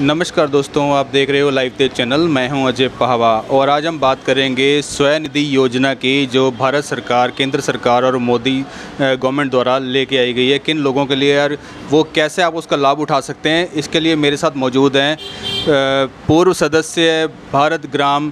नमस्कार दोस्तों, आप देख रहे हो लाइव तेज चैनल। मैं हूँ अजय पहावा और आज हम बात करेंगे स्वनिधि योजना की, जो भारत सरकार, केंद्र सरकार और मोदी गवर्नमेंट द्वारा लेके आई गई है। किन लोगों के लिए यार वो कैसे आप उसका लाभ उठा सकते हैं, इसके लिए मेरे साथ मौजूद हैं पूर्व सदस्य भारत ग्राम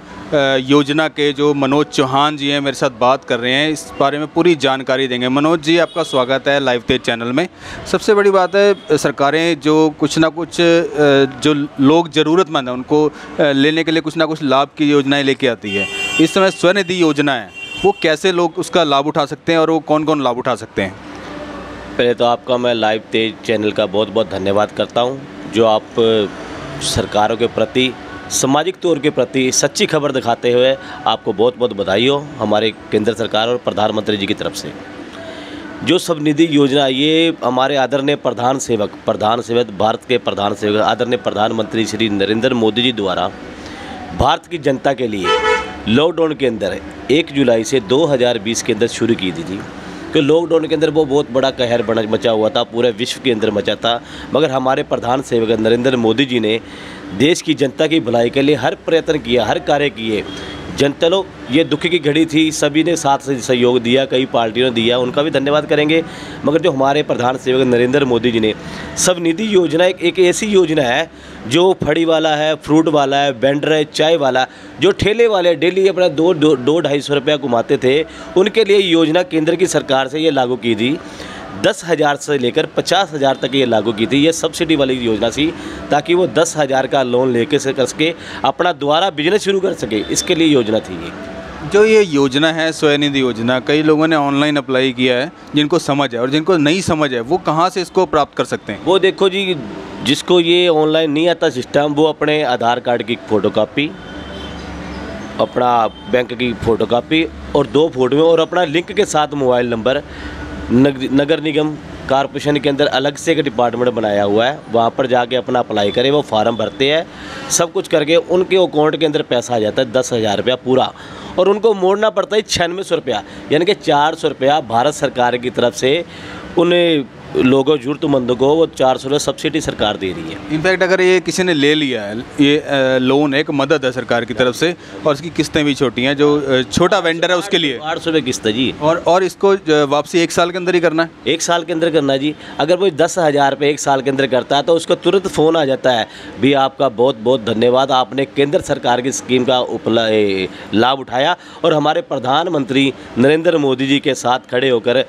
योजना के जो मनोज चौहान जी हैं, मेरे साथ बात कर रहे हैं। इस बारे में पूरी जानकारी देंगे। मनोज जी, आपका स्वागत है लाइव तेज चैनल में। सबसे बड़ी बात है, सरकारें जो कुछ ना कुछ जो लोग ज़रूरतमंद हैं, उनको लेने के लिए कुछ ना कुछ लाभ की योजनाएँ लेके आती है। इस समय स्वनिधि योजना है। वो कैसे लोग उसका लाभ उठा सकते हैं और वो कौन कौन लाभ उठा सकते हैं? पहले तो आपका मैं लाइव तेज चैनल का बहुत बहुत धन्यवाद करता हूँ। जो आप सरकारों के प्रति, सामाजिक तौर के प्रति सच्ची खबर दिखाते हुए आपको बहुत बहुत बधाई हो हमारे केंद्र सरकार और प्रधानमंत्री जी की तरफ़ से। जो सब निधि योजना, ये हमारे आदरणीय प्रधान सेवक प्रधान सेवक, भारत के प्रधान सेवक, आदरणीय प्रधानमंत्री श्री नरेंद्र मोदी जी द्वारा भारत की जनता के लिए लॉकडाउन के अंदर एक जुलाई से 2020 के अंदर शुरू की थी कि लॉकडाउन के अंदर वो बहुत बड़ा कहर बना मचा हुआ था पूरे विश्व के अंदर मचा था। मगर हमारे प्रधान सेवक नरेंद्र मोदी जी ने देश की जनता की भलाई के लिए हर प्रयत्न किया हर कार्य किए। जनता लोग ये दुख की घड़ी थी सभी ने साथ सहयोग दिया कई पार्टियों ने दिया उनका भी धन्यवाद करेंगे। मगर जो हमारे प्रधान सेवक नरेंद्र मोदी जी ने सब निधि योजना एक, एक ऐसी योजना है जो फड़ी वाला है फ्रूट वाला है बेंडर है चाय वाला जो ठेले वाले डेली अपना दो दो ढाई सौ रुपया कमाते थे उनके लिए योजना केंद्र की सरकार से ये लागू की थी। दस हज़ार से लेकर पचास हज़ार तक ये लागू की थी ये सब्सिडी वाली योजना थी ताकि वो दस हज़ार का लोन लेके से कर सके अपना दोबारा बिज़नेस शुरू कर सके इसके लिए योजना थी ये। जो ये योजना है स्वनिधि योजना कई लोगों ने ऑनलाइन अप्लाई किया है जिनको समझ है और जिनको नहीं समझ है वो कहाँ से इसको प्राप्त कर सकते हैं? वो देखो जी जिसको ये ऑनलाइन नहीं आता सिस्टम वो अपने आधार कार्ड की फ़ोटो कापी अपना बैंक की फ़ोटो कापी और दो फ़ोटो और अपना लिंक के साथ मोबाइल नंबर नगर निगम कारपोरेशन के अंदर अलग से एक डिपार्टमेंट बनाया हुआ है। वहाँ पर जाके अपना अप्लाई करें, वो फार्म भरते हैं। सब कुछ करके उनके अकाउंट के अंदर पैसा आ जाता है, दस हज़ार रुपया पूरा। और उनको मोड़ना पड़ता है छियानवे सौ रुपया, यानी कि चार सौ रुपया भारत सरकार की तरफ़ से उन्हें लोगों ज़रूरतमंदों को वो चार सौ सब्सिडी सरकार दे रही है। इनफैक्ट अगर ये किसी ने ले लिया है ये लोन एक मदद है सरकार की तरफ़ से और इसकी किस्तें भी छोटी हैं जो छोटा वेंडर है उसके लिए। आठ सौ रुपये किस्त है जी। और और इसको वापसी एक साल के अंदर ही करना है? एक साल के अंदर करना जी। अगर कोई दस हज़ार रुपये एक साल के अंदर करता है तो उसको तुरंत फ़ोन आ जाता है भी आपका बहुत बहुत धन्यवाद आपने केंद्र सरकार की स्कीम का लाभ उठाया। और हमारे प्रधानमंत्री नरेंद्र मोदी जी के साथ खड़े होकर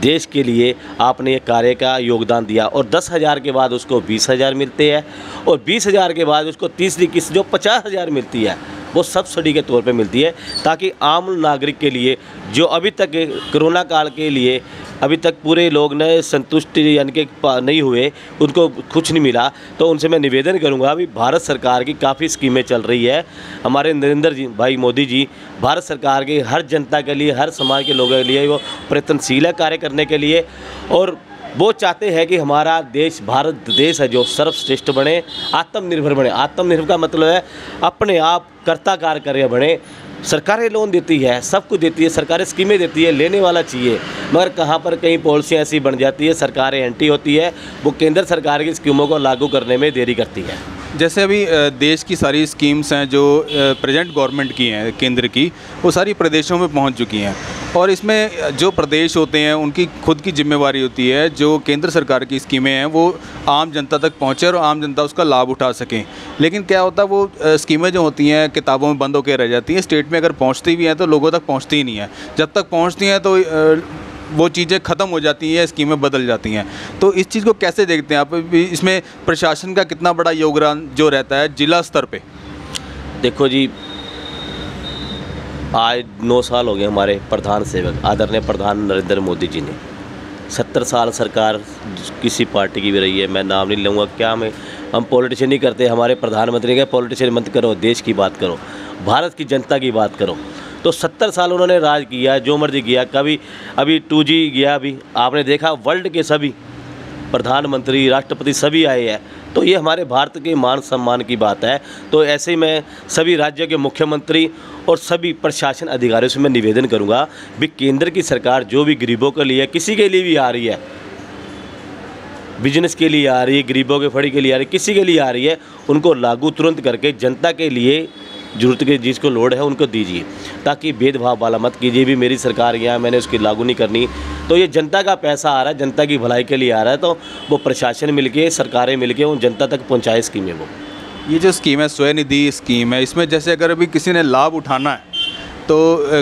देश के लिए आपने ये कार्य का योगदान दिया और दस हज़ार के बाद उसको बीस हज़ार मिलते हैं और बीस हज़ार के बाद उसको तीसरी किस्त जो पचास हज़ार मिलती है, वो सब्सिडी के तौर पे मिलती है ताकि आम नागरिक के लिए, जो अभी तक कोरोना काल के लिए, अभी तक पूरे लोग ने संतुष्ट यानी कि नहीं हुए, उनको कुछ नहीं मिला तो उनसे मैं निवेदन करूँगा अभी भारत सरकार की काफ़ी स्कीमें चल रही है। हमारे नरेंद्र जी, भाई मोदी जी, भारत सरकार के हर जनता के लिए, हर समाज के लोगों के लिए वो प्रयत्नशील है कार्य करने के लिए और वो चाहते हैं कि हमारा देश, भारत देश है जो सर्वश्रेष्ठ बने, आत्मनिर्भर बने। आत्मनिर्भर का मतलब है अपने आप कर्ता कार्य कर बने। सरकारें लोन देती है, सब कुछ देती है, सरकारें स्कीमें देती है, लेने वाला चाहिए। मगर कहाँ पर कई पॉलिसियाँ ऐसी बन जाती है, सरकारें एंटी होती है, वो केंद्र सरकार की स्कीमों को लागू करने में देरी करती है। जैसे अभी देश की सारी स्कीम्स हैं जो प्रेजेंट गवर्नमेंट की हैं, केंद्र की, वो सारी प्रदेशों में पहुँच चुकी हैं। और इसमें जो प्रदेश होते हैं, उनकी खुद की जिम्मेवारी होती है, जो केंद्र सरकार की स्कीमें हैं, वो आम जनता तक पहुँचे और आम जनता उसका लाभ उठा सकें। लेकिन क्या होता है, वो स्कीमें जो होती हैं, किताबों में बंद होकर रह जाती हैं। स्टेट में अगर पहुँचती भी हैं तो लोगों तक पहुँचती ही नहीं है। जब तक पहुँचती हैं तो वो चीज़ें ख़त्म हो जाती हैं स्कीमें बदल जाती हैं। तो इस चीज़ को कैसे देखते हैं आप? इसमें प्रशासन का कितना बड़ा योगदान जो रहता है जिला स्तर पर देखो जी, आज नौ साल हो गए हमारे प्रधान सेवक, आदरणीय प्रधान नरेंद्र मोदी जी ने। सत्तर साल सरकार किसी पार्टी की भी रही है, मैं नाम नहीं लूँगा, क्या मैं, हम पॉलिटिशियन नहीं करते, हमारे प्रधानमंत्री के पॉलिटिशियन मत करो, देश की बात करो, भारत की जनता की बात करो। तो सत्तर साल उन्होंने राज किया, जो मर्ज़ी किया, कभी, अभी टू गया, अभी आपने देखा वर्ल्ड के सभी प्रधानमंत्री, राष्ट्रपति सभी आए हैं। तो ये हमारे भारत के मान सम्मान की बात है। तो ऐसे ही मैं सभी राज्यों के मुख्यमंत्री और सभी प्रशासन अधिकारियों से मैं निवेदन करूँगा, भी केंद्र की सरकार जो भी गरीबों के लिए, किसी के लिए भी आ रही है, बिज़नेस के लिए आ रही है, गरीबों के फड़ी के लिए आ रही है, किसी के लिए आ रही है, उनको लागू तुरंत करके जनता के लिए ज़रूरत के जिसको लोड है, उनको दीजिए। ताकि भेदभाव वाला मत कीजिए, भी मेरी सरकार यहाँ मैंने उसकी लागू नहीं करनी। तो ये जनता का पैसा आ रहा है, जनता की भलाई के लिए आ रहा है तो वो प्रशासन मिलके, सरकारें मिलके, उन जनता तक पहुँचाए स्कीमें वो। ये जो स्कीम है, स्वनिधि स्कीम है, इसमें जैसे अगर अभी किसी ने लाभ उठाना है तो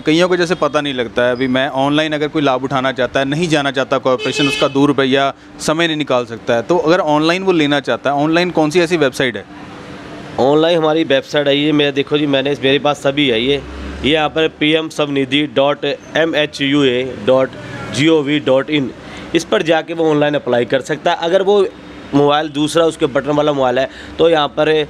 कईयों को जैसे पता नहीं लगता है, अभी मैं ऑनलाइन अगर कोई लाभ उठाना चाहता है, नहीं जाना चाहता कॉर्पोरेशन उसका दो रुपया समय नहीं निकाल सकता है तो अगर ऑनलाइन वो लेना चाहता है, ऑनलाइन कौन सी ऐसी वेबसाइट है? ऑनलाइन हमारी वेबसाइट आई है। ये मैं देखो जी, मैंने मेरे पास सभी है। ये ये यहाँ पर P M Svanidhi dot M H U A dot G O V dot in. इस पर जाके वो ऑनलाइन अप्लाई कर सकता है। अगर वो मोबाइल दूसरा उसके बटन वाला मोबाइल है तो यहाँ पर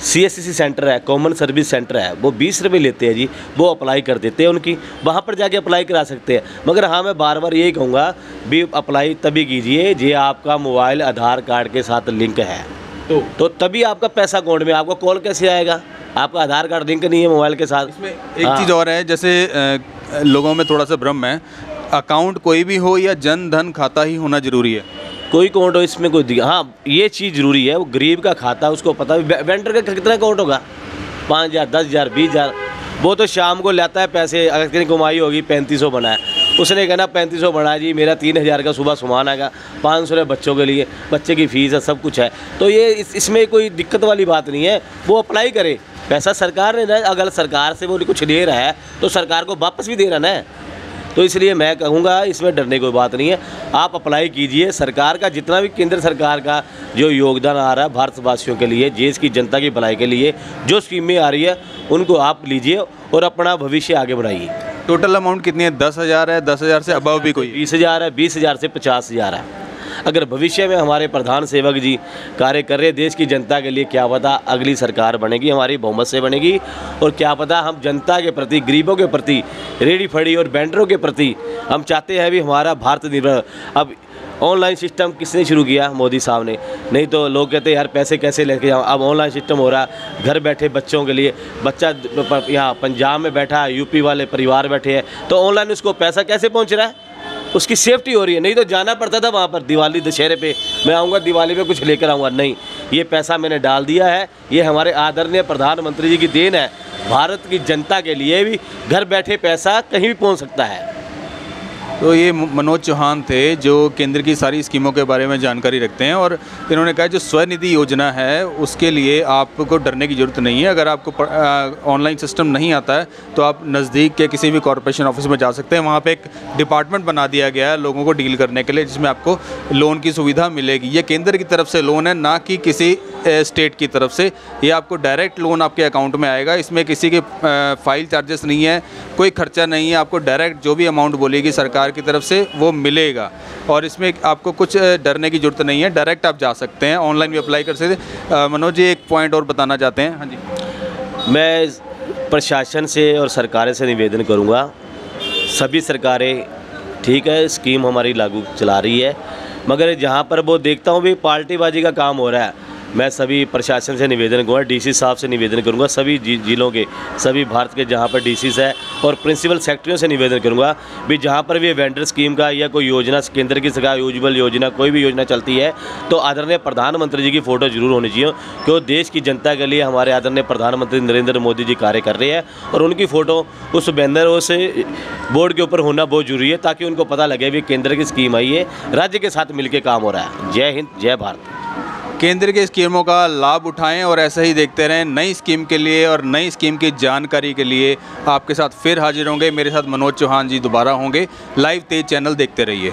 सी एस सी सेंटर है, कॉमन सर्विस सेंटर है। वो बीस रुपये लेते हैं जी, वो अप्लाई कर देते हैं उनकी। वहाँ पर जाके अप्लाई करा सकते हैं। मगर हाँ मैं बार बार यही कहूँगा, भी अप्लाई तभी कीजिए जे आपका मोबाइल आधार कार्ड के साथ लिंक है। तो तो तभी आपका पैसा अकाउंट में आपको कॉल कैसे आएगा? आपका आधार कार्ड लिंक नहीं है मोबाइल के साथ। इसमें एक चीज़ और है जैसे लोगों में थोड़ा सा भ्रम है अकाउंट कोई भी हो या जन धन खाता ही होना ज़रूरी है। कोई अकाउंट हो इसमें कोई हाँ ये चीज़ ज़रूरी है वो गरीब का खाता उसको पता वेंडर का कितना अकाउंट होगा? पाँच हज़ार दस हज़ार बीस हज़ार वो तो शाम को लेता है पैसे अगर कितनी कमाई होगी पैंतीस सौ बनाया उसने कहना पैंतीस सौ बढ़ा जी मेरा तीन हज़ार का सुबह सामान आएगा पाँच सौ रुपये बच्चों के लिए बच्चे की फ़ीस है सब कुछ है। तो ये इस, इसमें कोई दिक्कत वाली बात नहीं है वो अप्लाई करे। पैसा सरकार ने ना अगर सरकार से वो कुछ ले रहा है तो सरकार को वापस भी देना ना तो इसलिए मैं कहूँगा इसमें डरने कोई बात नहीं है आप अप्लाई कीजिए सरकार का जितना भी केंद्र सरकार का जो योगदान आ रहा है भारतवासियों के लिए देश की जनता की भलाई के लिए जो स्कीमें आ रही है उनको आप लीजिए और अपना भविष्य आगे बढ़ाइए। टोटल अमाउंट कितनी है? दस हज़ार है, दस हज़ार से अबव भी कोई बीस हज़ार है, बीस हज़ार से पचास हज़ार है। अगर भविष्य में हमारे प्रधान सेवक जी कार्य कर रहे देश की जनता के लिए क्या पता अगली सरकार बनेगी, हमारी बहुमत से बनेगी। और क्या पता हम जनता के प्रति, गरीबों के प्रति, रेडी फड़ी और बैंडरों के प्रति हम चाहते हैं भी हमारा भारत निर्भर। अब ऑनलाइन सिस्टम किसने शुरू किया? मोदी साहब ने। नहीं तो लोग कहते यार पैसे कैसे लेके जाओ अब ऑनलाइन सिस्टम हो रहा है। घर बैठे बच्चों के लिए, बच्चा यहाँ पंजाब में बैठा है, यूपी वाले परिवार बैठे हैं। तो ऑनलाइन उसको पैसा कैसे पहुँच रहा है? उसकी सेफ्टी हो रही है। नहीं तो जाना पड़ता था वहाँ पर, दिवाली दशहरे पे। मैं आऊँगा, दिवाली पे कुछ लेकर आऊँगा। नहीं, ये पैसा मैंने डाल दिया है। ये हमारे आदरणीय प्रधानमंत्री जी की देन है। भारत की जनता के लिए भी घर बैठे पैसा कहीं भी पहुँच सकता है। तो ये मनोज चौहान थे जो केंद्र की सारी स्कीमों के बारे में जानकारी रखते हैं और इन्होंने कहा जो स्वनिधि योजना है, उसके लिए आपको डरने की ज़रूरत नहीं है। अगर आपको ऑनलाइन सिस्टम नहीं आता है तो आप नज़दीक के किसी भी कॉरपोरेशन ऑफ़िस में जा सकते हैं। वहाँ पे एक डिपार्टमेंट बना दिया गया है लोगों को डील करने के लिए, जिसमें आपको लोन की सुविधा मिलेगी। ये केंद्र की तरफ़ से लोन है, ना कि किसी स्टेट की तरफ़ से। ये आपको डायरेक्ट लोन आपके अकाउंट में आएगा। इसमें किसी के फ़ाइल चार्जेस नहीं है, कोई खर्चा नहीं है। आपको डायरेक्ट जो भी अमाउंट बोलेगी सरकार की तरफ़ से वो मिलेगा। और इसमें आपको कुछ डरने की ज़रूरत नहीं है डायरेक्ट आप जा सकते हैं ऑनलाइन भी अप्लाई कर सकते हैं। मनोज जी, एक पॉइंट और बताना चाहते हैं। हाँ जी। मैं प्रशासन से और सरकारें से निवेदन करूँगा, सभी सरकारें, ठीक है स्कीम हमारी लागू चला रही है, मगर जहाँ पर वो देखता हूँ भी पार्टीबाजी का काम हो रहा है। मैं सभी प्रशासन से निवेदन करूँगा डीसी साहब से निवेदन करूँगा, सभी जिलों के, सभी भारत के जहाँ पर डीसी है और प्रिंसिपल सेक्रेटरियों से निवेदन करूँगा भी जहाँ पर भी वेंडर स्कीम का या कोई योजना, केंद्र की सरकार उज्जवल योजना, कोई भी योजना चलती है तो आदरणीय प्रधानमंत्री जी की फ़ोटो ज़रूर होनी चाहिए क्यों देश की जनता के लिए हमारे आदरणीय प्रधानमंत्री नरेंद्र मोदी जी कार्य कर रहे हैं और उनकी फ़ोटो उस बैनरों से बोर्ड के ऊपर होना बहुत ज़रूरी है, ताकि उनको पता लगे भी केंद्र की स्कीम आई है, राज्य के साथ मिलकर काम हो रहा है। जय हिंद, जय भारत। केंद्र के स्कीमों का लाभ उठाएँ और ऐसे ही देखते रहें नई स्कीम के लिए और नई स्कीम की जानकारी के लिए आपके साथ फिर हाजिर होंगे। मेरे साथ मनोज चौहान जी दोबारा होंगे। लाइव तेज चैनल देखते रहिए।